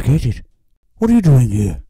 I get it. What are you doing here?